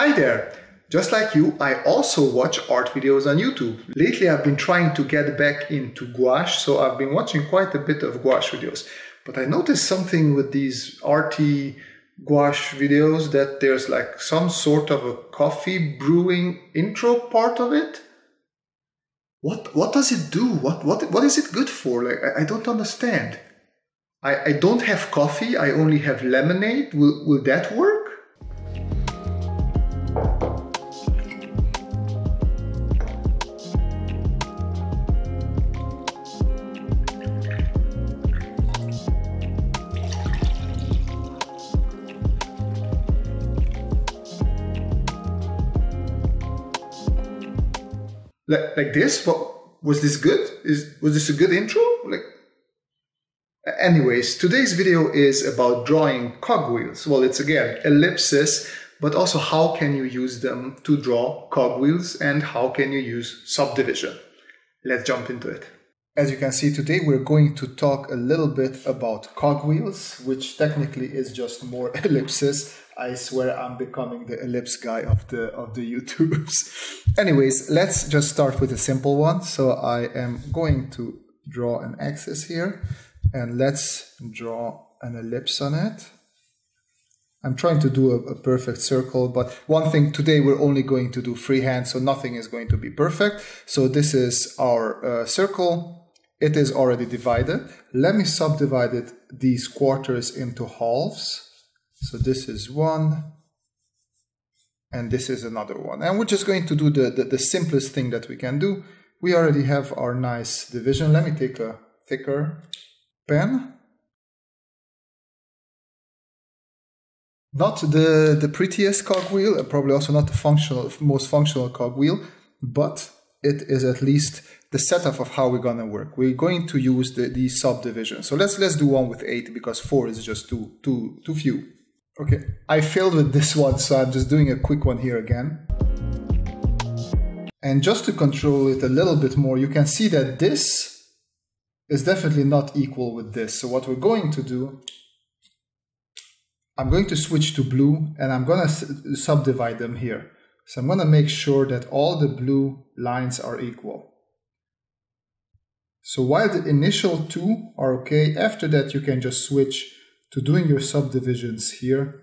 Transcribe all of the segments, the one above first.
Hi there! Just like you, I also watch art videos on YouTube. Lately I've been trying to get back into gouache, so I've been watching quite a bit of gouache videos. But I noticed something with these arty gouache videos that there's like some sort of a coffee brewing intro part of it. What what does it do? What what what is it good for? Like I, I don't understand. I, I don't have coffee, I only have lemonade. Will will that work? Like like this what was this good? Is was this a good intro? Like anyways today's video is about drawing cogwheels. Well it's again ellipses but also how can you use them to draw cogwheels and how can you use subdivision? Let's jump into it as you can see today we're going to talk a little bit about cogwheels which technically is just more ellipses I swear I'm becoming the ellipse guy of the of the YouTubes. Anyways, let's just start with a simple one. So I am going to draw an axis here and let's draw an ellipse on it. I'm trying to do a, a, perfect circle, but one thing today we're only going to do freehand, so nothing is going to be perfect. So this is our uh, circle. It is already divided. Let me subdivide it, these quarters into halves. So this is one, and this is another one. And we're just going to do the, the, the, simplest thing that we can do. We already have our nice division. Let me take a thicker pen. Not the, the prettiest cogwheel, probably also not the functional, most functional cogwheel, but it is at least the setup of how we're gonna work. We're going to use the, these subdivisions. So let's let's do one with eight because four is just too too too few. Okay, I failed with this one, so I'm just doing a quick one here again. And just to control it a little bit more, you can see that this is definitely not equal with this. So what we're going to do, I'm going to switch to blue and I'm going to subdivide them here. So I'm going to make sure that all the blue lines are equal. So while the initial two are okay, after that you can just switch to doing your subdivisions here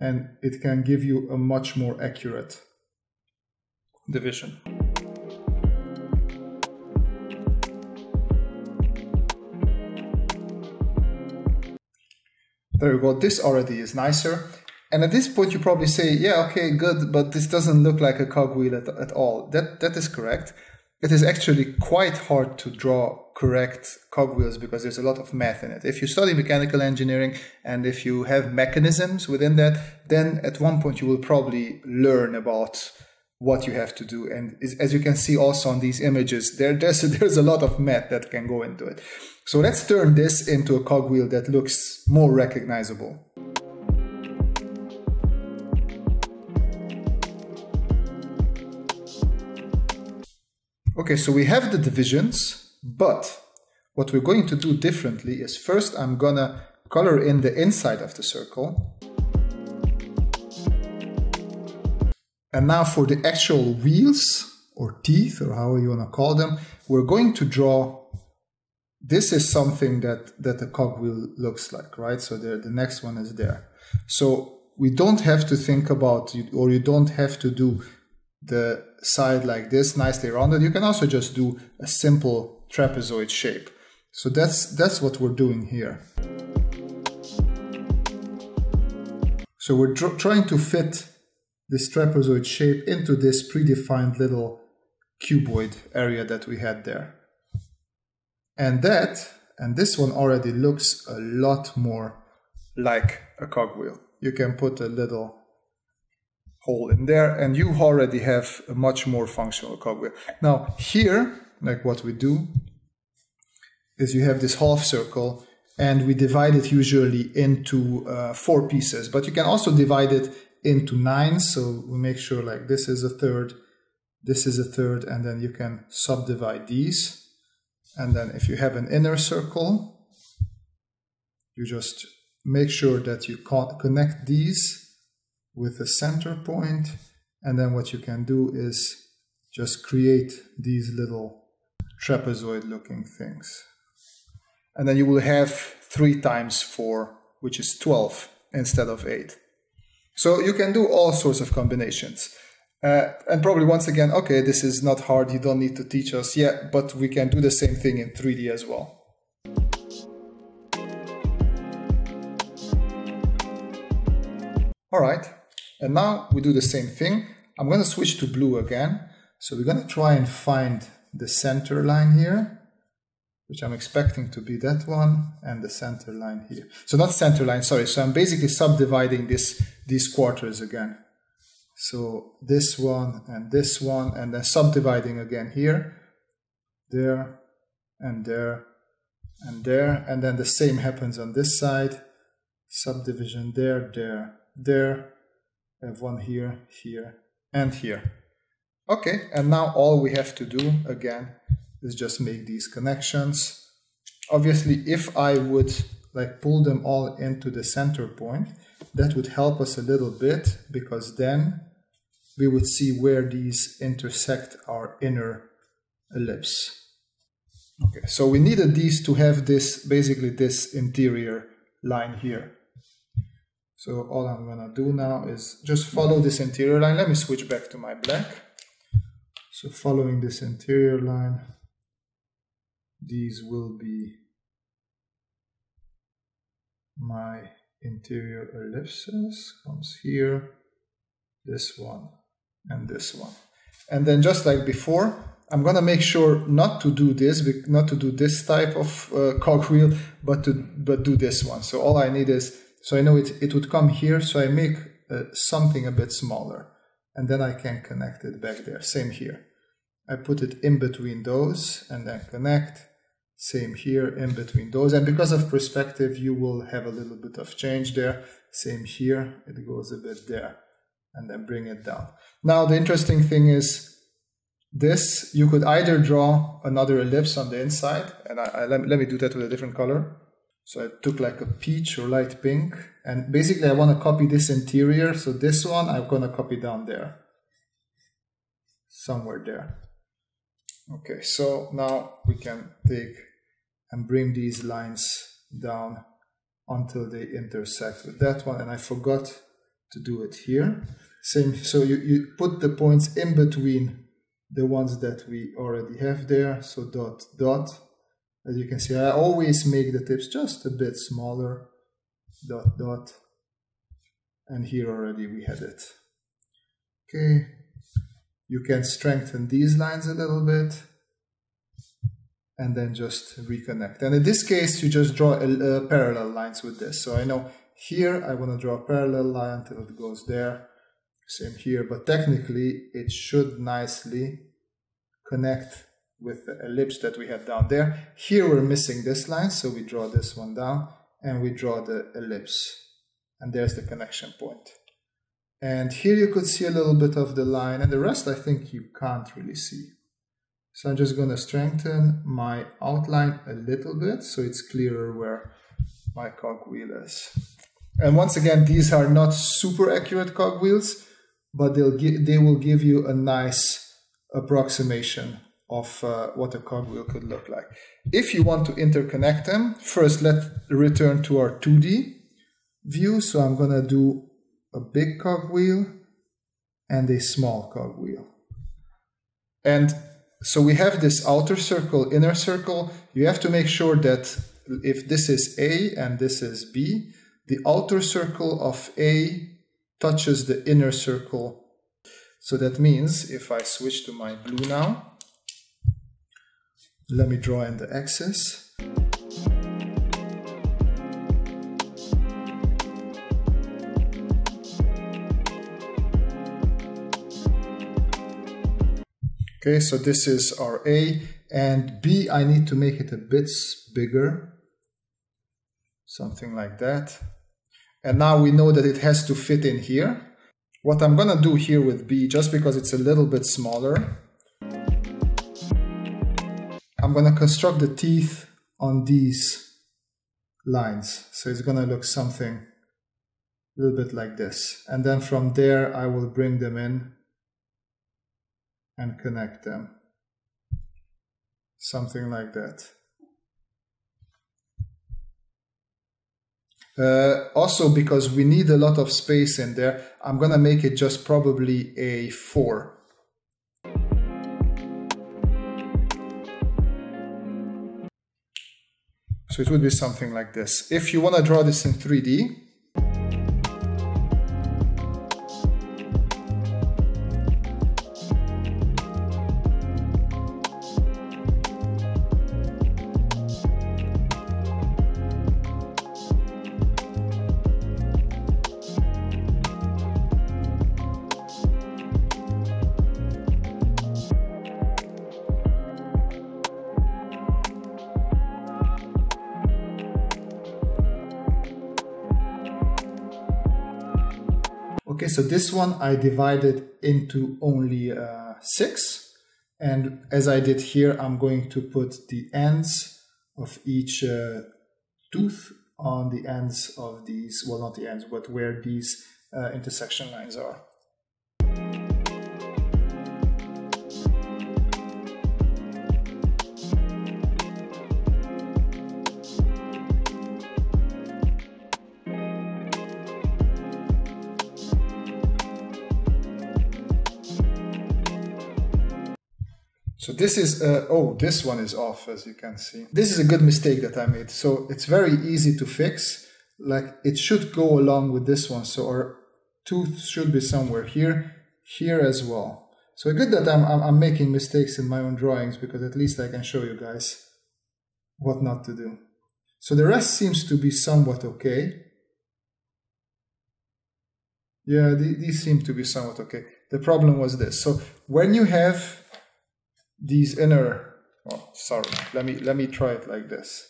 and it can give you a much more accurate division. There you go, this already is nicer. And at this point you probably say, yeah, okay, good, but this doesn't look like a cogwheel at, at all. That, that is correct. It is actually quite hard to draw correct cogwheels because there's a lot of math in it. If you study mechanical engineering and if you have mechanisms within that, then at one point you will probably learn about what you have to do. And as you can see also on these images, there, there's, there's a lot of math that can go into it. So let's turn this into a cogwheel that looks more recognizable. Okay, so we have the divisions but what we're going to do differently is first I'm gonna color in the inside of the circle. And now for the actual wheels or teeth or however you wanna call them, we're going to draw this is something that, that the cogwheel looks like, right? So there, the next one is there. So we don't have to think about, or you don't have to do the side like this nicely rounded. You can also just do a simple trapezoid shape. So that's, that's what we're doing here. So we're trying to fit this trapezoid shape into this predefined little cuboid area that we had there. And that, and this one already looks a lot more like a cogwheel. You can put a little hole in there and you already have a much more functional cogwheel. Now here, like what we do is you have this half circle and we divide it usually into uh, four pieces, but you can also divide it into nine. So we make sure like this is a third, this is a third, and then you can subdivide these. And then if you have an inner circle, you just make sure that you connect these with a center point. And then what you can do is just create these little trapezoid looking things. And then you will have 3 times 4, which is 12 instead of 8. So you can do all sorts of combinations. Uh, and probably once again, okay, this is not hard, you don't need to teach us yet, but we can do the same thing in 3D as well. All right, and now we do the same thing. I'm going to switch to blue again. So we're going to try and find the center line here, which I'm expecting to be that one, and the center line here. So not center line, sorry. So I'm basically subdividing this these quarters again. So this one and this one, and then subdividing again here, there, and there, and there, and then the same happens on this side. Subdivision there, there, there, Have one here, here, and here. Okay, and now all we have to do again is just make these connections. Obviously, if I would like pull them all into the center point, that would help us a little bit because then we would see where these intersect our inner ellipse. Okay, so we needed these to have this, basically this interior line here. So all I'm gonna do now is just follow this interior line. Let me switch back to my black. So following this interior line, these will be my interior ellipses, comes here, this one, and this one. And then just like before, I'm gonna make sure not to do this, not to do this type of uh, cogwheel, but to but do this one. So all I need is so I know it, it would come here, so I make uh, something a bit smaller and then I can connect it back there. Same here. I put it in between those and then connect. Same here in between those. And because of perspective, you will have a little bit of change there. Same here, it goes a bit there and then bring it down. Now, the interesting thing is this, you could either draw another ellipse on the inside, and I, I let, let me do that with a different color. So I took like a peach or light pink and basically I want to copy this interior. So this one I'm going to copy down there. Somewhere there. Okay, so now we can take and bring these lines down until they intersect with that one. And I forgot to do it here. Same, so you, you put the points in between the ones that we already have there. So dot, dot, as you can see, I always make the tips just a bit smaller, dot, dot, and here already we had it. Okay, you can strengthen these lines a little bit, and then just reconnect. And in this case, you just draw a, parallel lines with this. So I know here I want to draw a parallel line until it goes there. Same here, but technically it should nicely connect with the ellipse that we have down there. Here we're missing this line, so we draw this one down and we draw the ellipse. And there's the connection point. And here you could see a little bit of the line and the rest I think you can't really see. So I'm just going to strengthen my outline a little bit so it's clearer where my cogwheel is. And once again, these are not super accurate cogwheels, but they'll they will give you a nice approximation of uh, what a cogwheel could look like. If you want to interconnect them, first let's return to our 2D view. So I'm going to do a big cogwheel and a small cogwheel. And so we have this outer circle, inner circle. You have to make sure that if this is A and this is B, the outer circle of A touches the inner circle. So that means if I switch to my blue now, let me draw in the axis. Okay, so this is our A and B, I need to make it a bit bigger. Something like that. And now we know that it has to fit in here. What I'm gonna do here with B, just because it's a little bit smaller, I'm going to construct the teeth on these lines. So it's going to look something a little bit like this. And then from there, I will bring them in and connect them. Something like that. Uh, also, because we need a lot of space in there, I'm gonna make it just probably a 4. So it would be something like this. If you want to draw this in 3D, Okay, so this one I divided into only uh, six. And as I did here, I'm going to put the ends of each uh, tooth on the ends of these, well, not the ends, but where these uh, intersection lines are. So this is, uh, oh, this one is off as you can see. This is a good mistake that I made. So it's very easy to fix. Like it should go along with this one. So our tooth should be somewhere here, here as well. So good that I'm, I'm, I'm making mistakes in my own drawings because at least I can show you guys what not to do. So the rest seems to be somewhat okay. Yeah, these seem to be somewhat okay. The problem was this. So when you have these inner, oh, sorry, let me, let me try it like this.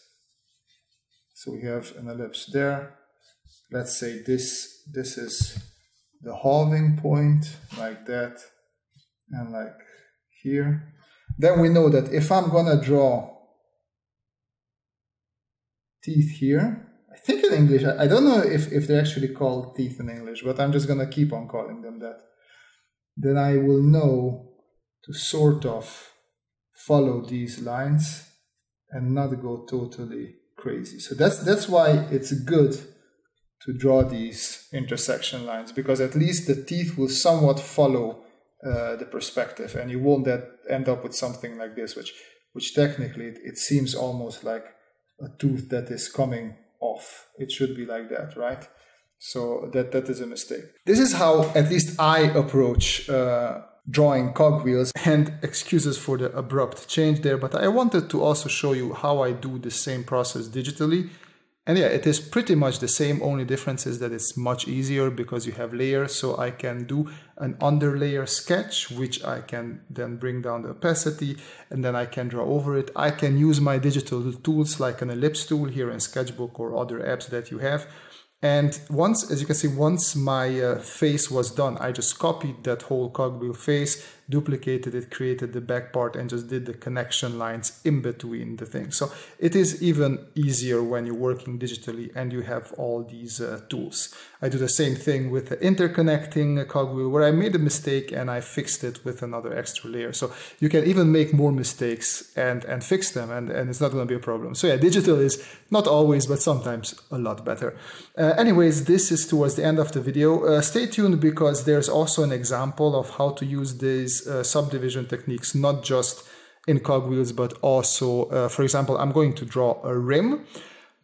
So we have an ellipse there. Let's say this, this is the halving point like that and like here. Then we know that if I'm gonna draw teeth here, I think in English, I don't know if, if they're actually called teeth in English, but I'm just gonna keep on calling them that. Then I will know to sort of follow these lines and not go totally crazy. So that's that's why it's good to draw these intersection lines because at least the teeth will somewhat follow uh, the perspective and you won't end up with something like this which which technically it, it seems almost like a tooth that is coming off. It should be like that, right? So that that is a mistake. This is how at least I approach uh, drawing cogwheels and excuses for the abrupt change there, but I wanted to also show you how I do the same process digitally. And yeah, it is pretty much the same, only difference is that it's much easier because you have layers, so I can do an underlayer sketch, which I can then bring down the opacity, and then I can draw over it. I can use my digital tools like an ellipse tool here in Sketchbook or other apps that you have, and once, as you can see, once my uh, face was done, I just copied that whole cogwheel face, duplicated it, created the back part and just did the connection lines in between the things. So it is even easier when you're working digitally and you have all these uh, tools. I do the same thing with the interconnecting cogwheel where I made a mistake and I fixed it with another extra layer. So you can even make more mistakes and, and fix them and, and it's not going to be a problem. So yeah, digital is not always, but sometimes a lot better. Uh, anyways, this is towards the end of the video. Uh, stay tuned because there's also an example of how to use this uh, subdivision techniques, not just in cogwheels, but also, uh, for example, I'm going to draw a rim.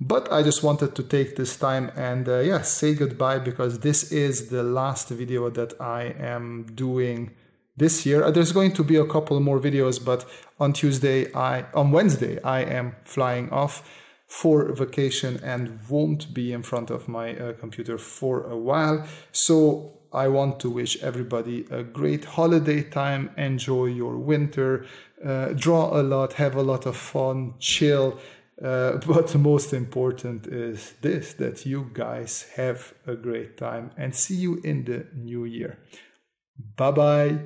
But I just wanted to take this time and uh, yeah, say goodbye because this is the last video that I am doing this year. Uh, there's going to be a couple more videos, but on Tuesday, I on Wednesday, I am flying off for vacation and won't be in front of my uh, computer for a while. So I want to wish everybody a great holiday time. Enjoy your winter. Uh, draw a lot, have a lot of fun, chill. Uh, but most important is this that you guys have a great time and see you in the new year. Bye bye.